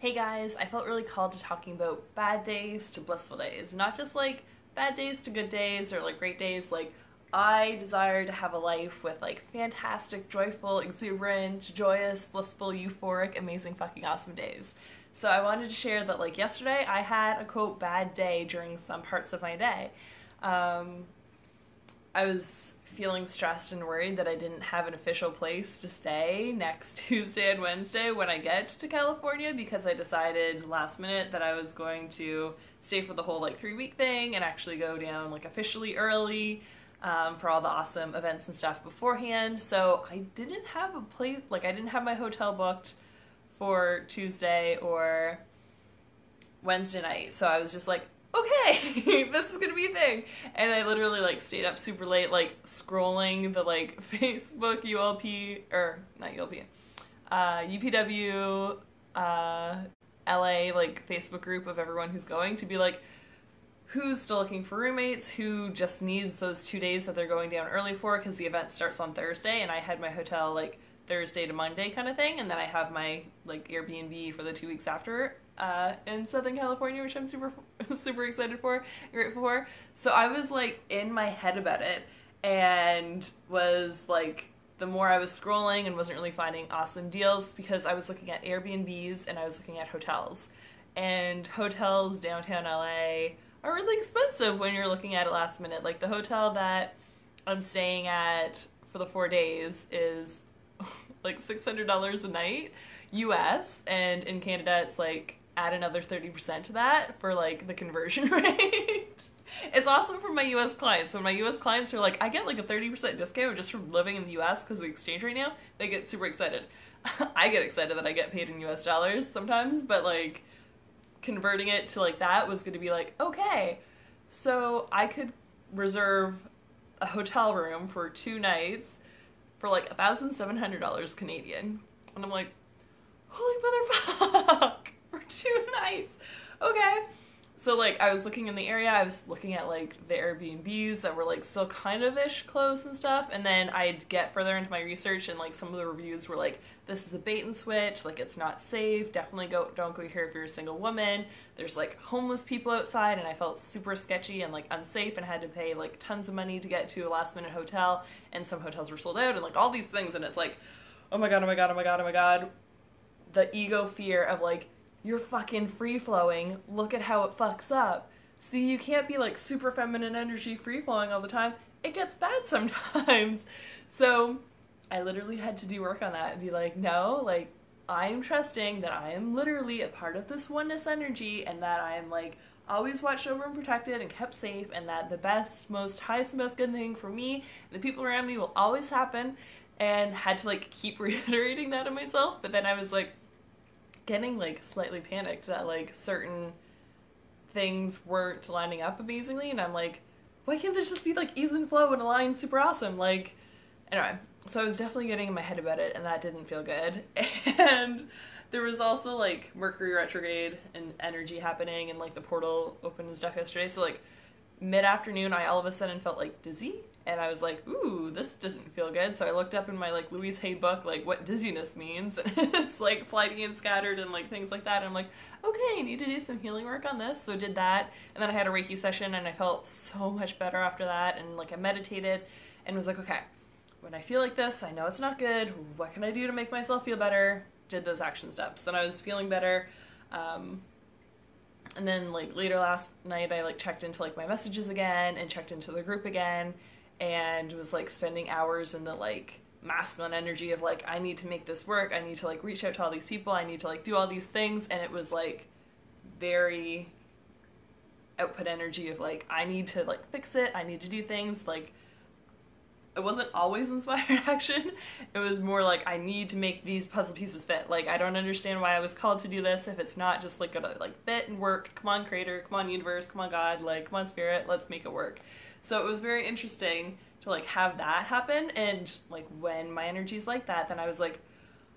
Hey guys, I felt really called to talking about bad days to blissful days. Not just like bad days to good days or like great days. Like, I desire to have a life with like fantastic, joyful, exuberant, joyous, blissful, euphoric, amazing, fucking awesome days. So I wanted to share that like yesterday I had a quote bad day during some parts of my day. Um, I was feeling stressed and worried that I didn't have an official place to stay next Tuesday and Wednesday when I get to California because I decided last minute that I was going to stay for the whole like three week thing and actually go down like officially early um, for all the awesome events and stuff beforehand. So I didn't have a place, like, I didn't have my hotel booked for Tuesday or Wednesday night. So I was just like, okay, this is gonna be a thing. And I literally like stayed up super late, like scrolling the like Facebook ULP or not ULP, uh, UPW, uh, LA like Facebook group of everyone who's going to be like, who's still looking for roommates, who just needs those two days that they're going down early for because the event starts on Thursday, and I had my hotel like Thursday to Monday kind of thing, and then I have my like Airbnb for the two weeks after uh, in Southern California, which I'm super super excited for, grateful for. So I was like in my head about it, and was like the more I was scrolling and wasn't really finding awesome deals because I was looking at Airbnbs and I was looking at hotels, and hotels downtown LA are really expensive when you're looking at it last minute. Like the hotel that I'm staying at for the four days is like $600 a night US and in Canada it's like add another 30% to that for like the conversion rate. it's awesome for my US clients. When my US clients are like, I get like a 30% discount just from living in the US because of the exchange right now, they get super excited. I get excited that I get paid in US dollars sometimes, but like converting it to like that was going to be like, okay, so I could reserve a hotel room for two nights for like $1,700 Canadian. And I'm like, holy motherfuck, two nights. Okay. So like I was looking in the area, I was looking at like the Airbnbs that were like still kind of ish close and stuff, and then I'd get further into my research and like some of the reviews were like, this is a bait and switch, like it's not safe, definitely go don't go here if you're a single woman. There's like homeless people outside and I felt super sketchy and like unsafe and had to pay like tons of money to get to a last minute hotel and some hotels were sold out and like all these things and it's like, oh my god, oh my god, oh my god, oh my god. The ego fear of like you're fucking free flowing. Look at how it fucks up. See, you can't be like super feminine energy free flowing all the time. It gets bad sometimes. So I literally had to do work on that and be like, no, like, I am trusting that I am literally a part of this oneness energy and that I am like always watched over and protected and kept safe and that the best, most highest and best good thing for me, and the people around me will always happen and had to like keep reiterating that to myself. But then I was like, getting like slightly panicked that like certain things weren't lining up amazingly and I'm like, why can't this just be like ease and flow and align super awesome? Like anyway, so I was definitely getting in my head about it and that didn't feel good. And there was also like Mercury retrograde and energy happening and like the portal opened and stuff yesterday. So like mid afternoon I all of a sudden felt like dizzy and I was like, ooh, this doesn't feel good. So I looked up in my like Louise Hay book, like what dizziness means. And it's like flighty and scattered and like things like that. And I'm like, okay, I need to do some healing work on this. So I did that. And then I had a Reiki session and I felt so much better after that. And like I meditated and was like, okay, when I feel like this, I know it's not good. What can I do to make myself feel better? Did those action steps. And I was feeling better. Um, and then like later last night I like checked into like my messages again and checked into the group again and was like spending hours in the like masculine energy of like I need to make this work. I need to like reach out to all these people. I need to like do all these things and it was like very output energy of like I need to like fix it. I need to do things like it wasn't always inspired action. It was more like I need to make these puzzle pieces fit. Like I don't understand why I was called to do this if it's not just like gonna like fit and work. Come on creator, come on universe, come on God, like come on spirit, let's make it work. So it was very interesting to like have that happen and like when my energy's like that then I was like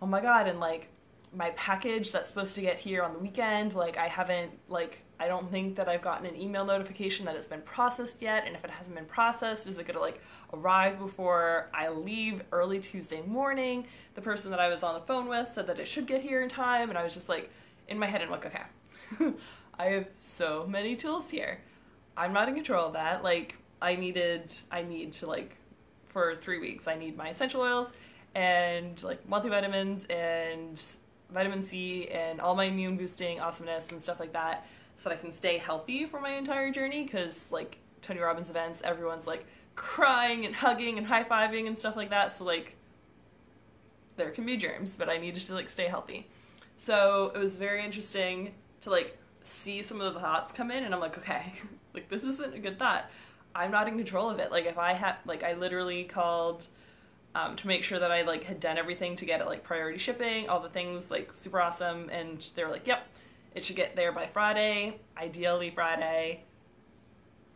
oh my god and like my package that's supposed to get here on the weekend like I haven't like I don't think that I've gotten an email notification that it's been processed yet and if it hasn't been processed is it to like arrive before I leave early Tuesday morning the person that I was on the phone with said that it should get here in time and I was just like in my head, I'm like, okay, I have so many tools here. I'm not in control of that. Like, I needed, I need to like, for three weeks, I need my essential oils and like multivitamins and vitamin C and all my immune boosting awesomeness and stuff like that so that I can stay healthy for my entire journey because like Tony Robbins events, everyone's like crying and hugging and high fiving and stuff like that. So like there can be germs, but I needed to like stay healthy. So it was very interesting to like see some of the thoughts come in and I'm like, okay, like this isn't a good thought. I'm not in control of it. Like if I had like I literally called um, to make sure that I like had done everything to get it like priority shipping, all the things like super awesome and they were like, Yep, it should get there by Friday, ideally Friday,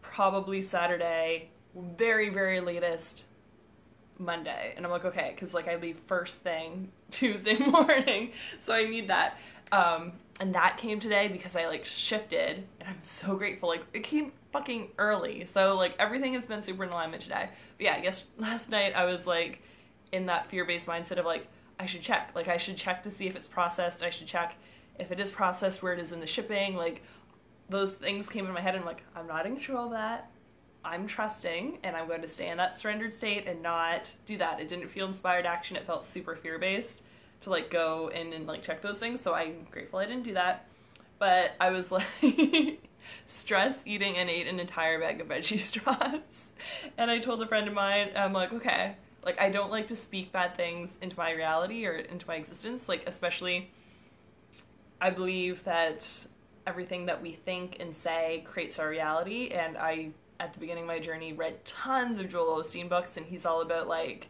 probably Saturday, very, very latest Monday. And I'm like, okay, because like I leave first thing Tuesday morning, so I need that. Um, and that came today because I like shifted, and I'm so grateful. Like it came fucking early, so like everything has been super in alignment today. But yeah, yes, last night I was like in that fear based mindset of like I should check, like I should check to see if it's processed. I should check if it is processed where it is in the shipping. Like those things came in my head, and I'm like, I'm not in control of that. I'm trusting and I'm going to stay in that surrendered state and not do that. It didn't feel inspired action. It felt super fear based to like go in and like check those things. So I'm grateful I didn't do that. But I was like stress eating and ate an entire bag of veggie straws. and I told a friend of mine, I'm like, okay, like I don't like to speak bad things into my reality or into my existence. Like especially I believe that everything that we think and say creates our reality and I at the beginning of my journey read tons of Joel Osteen books, and he's all about like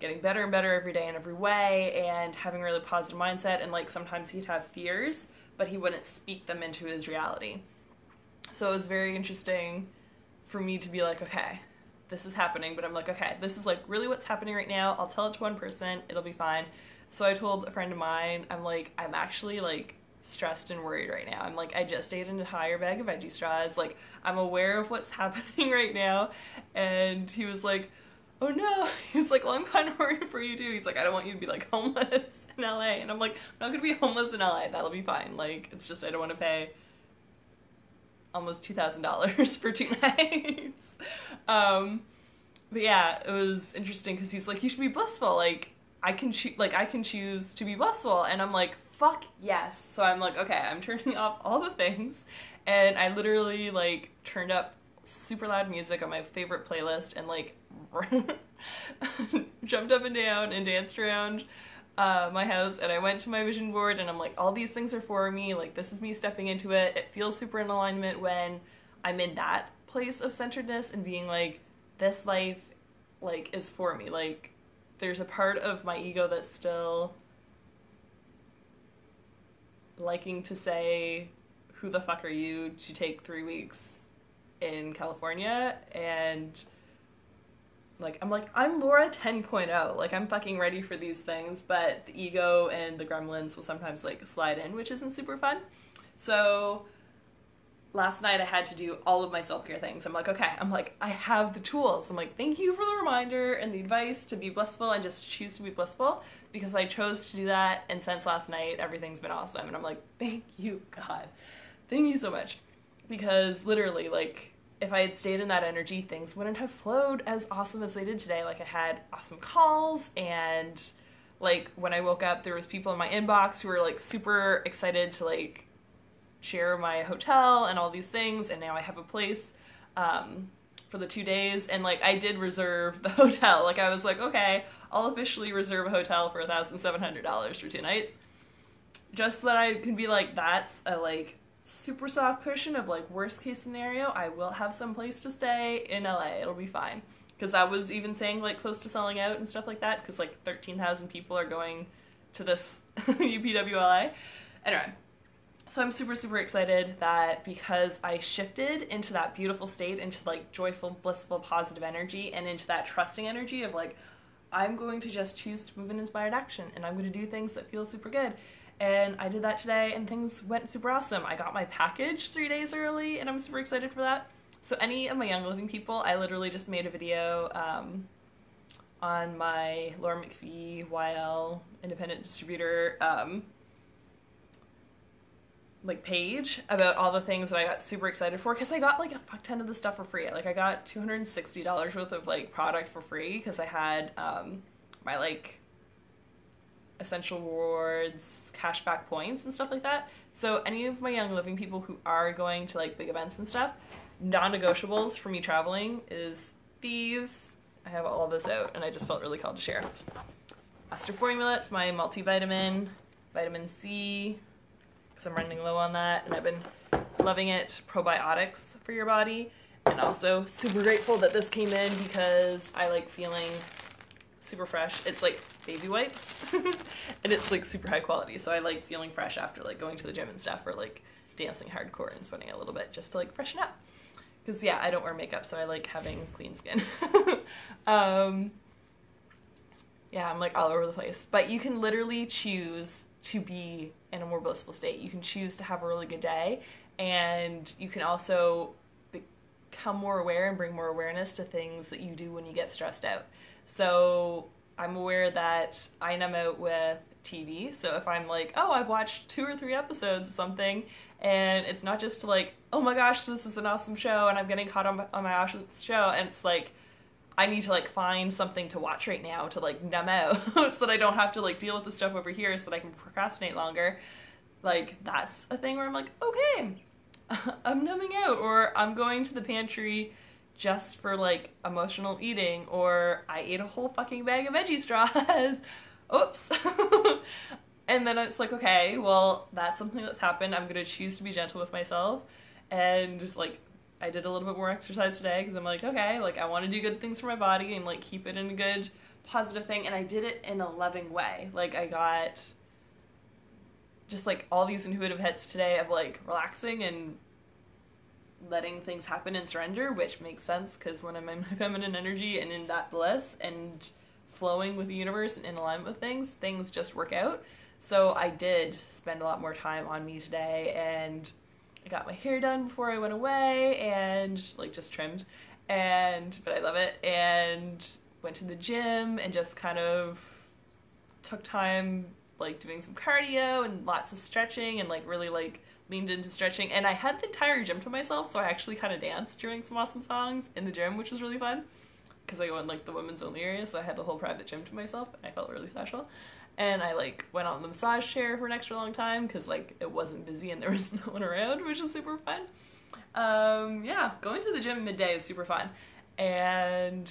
getting better and better every day in every way and having a really positive mindset. And like sometimes he'd have fears, but he wouldn't speak them into his reality. So it was very interesting for me to be like, okay, this is happening, but I'm like, okay, this is like really what's happening right now. I'll tell it to one person, it'll be fine. So I told a friend of mine, I'm like, I'm actually like stressed and worried right now. I'm like, I just ate an entire bag of veggie straws. Like, I'm aware of what's happening right now. And he was like, oh no. He's like, well, I'm kind of worried for you too. He's like, I don't want you to be like homeless in LA. And I'm like, I'm not going to be homeless in LA. That'll be fine. Like, it's just, I don't want to pay almost $2,000 for two nights. Um, but yeah, it was interesting because he's like, you should be blissful. Like, I can choose, like, I can choose to be blissful. And I'm like, fuck yes. So I'm like, okay, I'm turning off all the things. And I literally like turned up super loud music on my favorite playlist and like jumped up and down and danced around uh, my house and I went to my vision board and I'm like, all these things are for me. Like, this is me stepping into it. It feels super in alignment when I'm in that place of centeredness and being like, this life, like, is for me. Like, there's a part of my ego that's still liking to say, who the fuck are you to take three weeks in California? And like, I'm like, I'm Laura 10.0. Like, I'm fucking ready for these things, but the ego and the gremlins will sometimes like slide in, which isn't super fun. So, last night I had to do all of my self care things. I'm like, okay, I'm like, I have the tools. I'm like, thank you for the reminder and the advice to be blissful and just choose to be blissful because I chose to do that. And since last night, everything's been awesome. And I'm like, thank you, God. Thank you so much. Because literally, like, if I had stayed in that energy, things wouldn't have flowed as awesome as they did today. Like, I had awesome calls and like when I woke up, there was people in my inbox who were like super excited to like share my hotel and all these things, and now I have a place um, for the two days. And like, I did reserve the hotel. Like, I was like, okay, I'll officially reserve a hotel for $1,700 for two nights. Just so that I can be like, that's a like super soft cushion of like worst case scenario. I will have some place to stay in LA. It'll be fine. Because I was even saying like close to selling out and stuff like that. Because like 13,000 people are going to this UPWLA. Anyway, so I'm super, super excited that because I shifted into that beautiful state, into like joyful, blissful, positive energy, and into that trusting energy of like, I'm going to just choose to move in inspired action and I'm going to do things that feel super good. And I did that today and things went super awesome. I got my package three days early and I'm super excited for that. So, any of my Young Living people, I literally just made a video um, on my Laura McPhee YL independent distributor. Um, like page about all the things that I got super excited for because I got like a fuck ton of the stuff for free. Like I got two hundred and sixty dollars worth of like product for free because I had um, my like essential rewards, cashback points, and stuff like that. So any of my young living people who are going to like big events and stuff, non-negotiables for me traveling is thieves. I have all this out, and I just felt really called to share. Master Formula, it's my multivitamin, vitamin C, because I'm running low on that, and I've been loving it. Probiotics for your body, and also super grateful that this came in because I like feeling super fresh. It's like baby wipes, and it's like super high quality. So I like feeling fresh after like going to the gym and stuff, or like dancing hardcore and sweating a little bit just to like freshen up. Because yeah, I don't wear makeup, so I like having clean skin. um, yeah, I'm like all over the place. But you can literally choose to be in a more blissful state. You can choose to have a really good day, and you can also become more aware and bring more awareness to things that you do when you get stressed out. So I'm aware that I numb out with TV. So if I'm like, oh, I've watched two or three episodes of something, and it's not just to like, oh my gosh, this is an awesome show, and I'm getting caught on, on my awesome show, and it's like, I need to like find something to watch right now to like numb out so that I don't have to like deal with the stuff over here so that I can procrastinate longer. Like that's a thing where I'm like, okay, I'm numbing out or I'm going to the pantry just for like emotional eating or I ate a whole fucking bag of veggie straws. Oops. and then it's like, okay, well, that's something that's happened. I'm to choose to be gentle with myself and just like I did a little bit more exercise today because I'm like, okay, like I want to do good things for my body and like keep it in a good positive thing. And I did it in a loving way. Like I got just like all these intuitive hits today of like relaxing and letting things happen and surrender, which makes sense because when I'm in my feminine energy and in that bliss and flowing with the universe and in alignment with things, things just work out. So I did spend a lot more time on me today and I got my hair done before I went away and like just trimmed and but I love it and went to the gym and just kind of took time like doing some cardio and lots of stretching and like really like leaned into stretching. And I had the entire gym to myself so I actually kind of danced during some awesome songs in the gym which was really fun. Because I go in like the women's only area so I had the whole private gym to myself and I felt really special. And I like went on the massage chair for an extra long time because like it wasn't busy and there was no one around, which is super fun. Um, yeah, going to the gym midday is super fun, and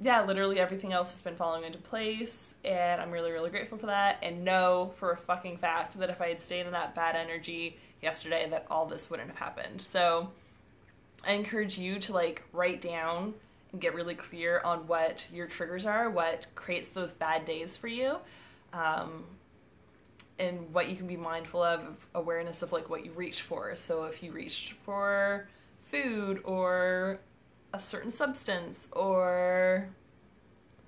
yeah, literally everything else has been falling into place, and I'm really really grateful for that. And know for a fucking fact that if I had stayed in that bad energy yesterday, that all this wouldn't have happened. So I encourage you to like write down and get really clear on what your triggers are, what creates those bad days for you um, and what you can be mindful of, of awareness of like what you reach for. So if you reached for food or a certain substance or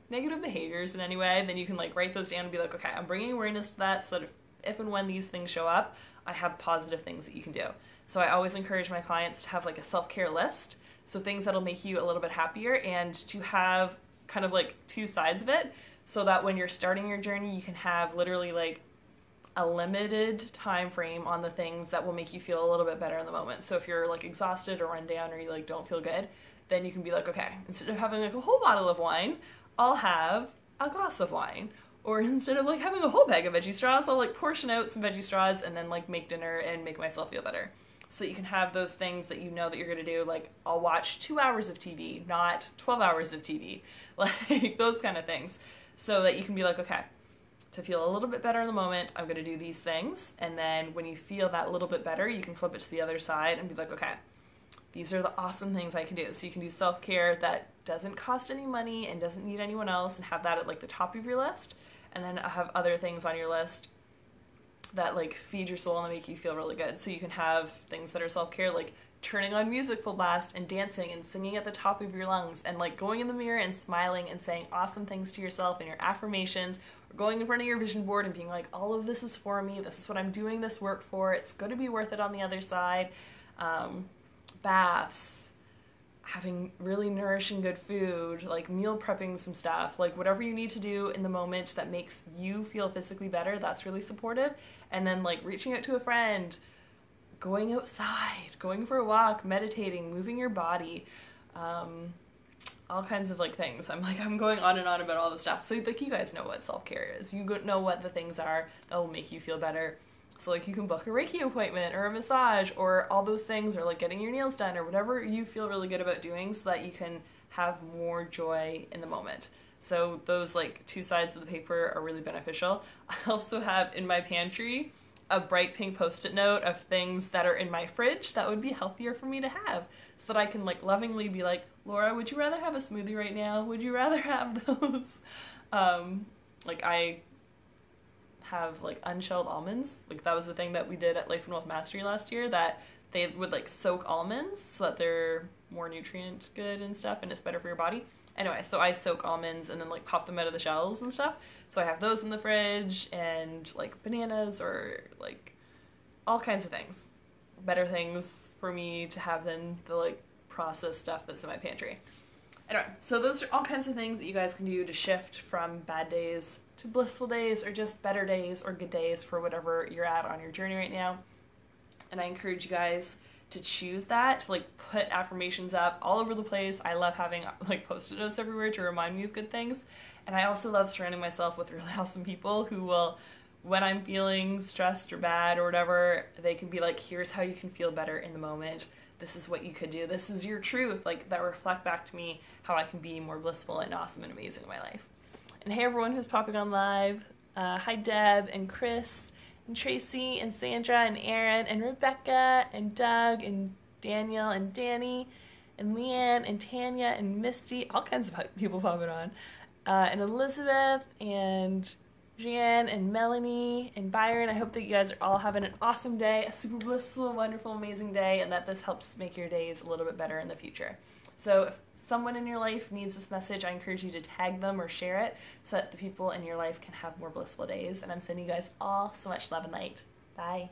negative behaviors in any way, then you can like write those down and be like, okay, I'm bringing awareness to that so that if, if and when these things show up, I have positive things that you can do. So I always encourage my clients to have like a self care list. So things that'll make you a little bit happier and to have kind of like two sides of it so that when you're starting your journey, you can have literally like a limited time frame on the things that will make you feel a little bit better in the moment. So if you're like exhausted or run down or you like don't feel good, then you can be like, okay, instead of having like a whole bottle of wine, I'll have a glass of wine. Or instead of like having a whole bag of veggie straws, I'll like portion out some veggie straws and then like make dinner and make myself feel better. So that you can have those things that you know that you're gonna do. Like I'll watch two hours of TV, not 12 hours of TV. Like those kind of things so that you can be like, okay, to feel a little bit better in the moment, I'm to do these things. And then when you feel that little bit better, you can flip it to the other side and be like, okay, these are the awesome things I can do. So you can do self care that doesn't cost any money and doesn't need anyone else and have that at like the top of your list. And then have other things on your list that like feed your soul and make you feel really good. So you can have things that are self care like turning on music full blast and dancing and singing at the top of your lungs and like going in the mirror and smiling and saying awesome things to yourself and your affirmations or going in front of your vision board and being like all of this is for me this is what i'm doing this work for it's going to be worth it on the other side um, baths having really nourishing good food like meal prepping some stuff like whatever you need to do in the moment that makes you feel physically better that's really supportive and then like reaching out to a friend going outside, going for a walk, meditating, moving your body, um, all kinds of like things. I'm like I'm going on and on about all this stuff. So like you guys know what self care is. You know what the things are that will make you feel better. So like you can book a Reiki appointment or a massage or all those things or like getting your nails done or whatever you feel really good about doing so that you can have more joy in the moment. So those like two sides of the paper are really beneficial. I also have in my pantry a bright pink post-it note of things that are in my fridge that would be healthier for me to have so that I can like lovingly be like, Laura, would you rather have a smoothie right now? Would you rather have those? Um, like I have like unshelled almonds. Like that was the thing that we did at Life and Wealth Mastery last year that they would like soak almonds so that they're more nutrient good and stuff and it's better for your body. Anyway, so I soak almonds and then like pop them out of the shells and stuff. So I have those in the fridge and like bananas or like all kinds of things. Better things for me to have than the like processed stuff that's in my pantry. Anyway, so those are all kinds of things that you guys can do to shift from bad days to blissful days or just better days or good days for whatever you're at on your journey right now. And I encourage you guys to choose that to like put affirmations up all over the place. I love having like post-it notes everywhere to remind me of good things. And I also love surrounding myself with really awesome people who will when I'm feeling stressed or bad or whatever, they can be like, here's how you can feel better in the moment. This is what you could do. This is your truth. Like that reflect back to me how I can be more blissful and awesome and amazing in my life. And hey everyone who's popping on live. Uh, hi Deb and Chris and Tracy and Sandra and Aaron and Rebecca and Doug and Daniel and Danny and Leanne and Tanya and Misty, all kinds of people popping on, uh, and Elizabeth and Jan and Melanie and Byron. I hope that you guys are all having an awesome day, a super blissful, wonderful, amazing day, and that this helps make your days a little bit better in the future. So someone in your life needs this message, I encourage you to tag them or share it so that the people in your life can have more blissful days. And I'm sending you guys all so much love and light. Bye.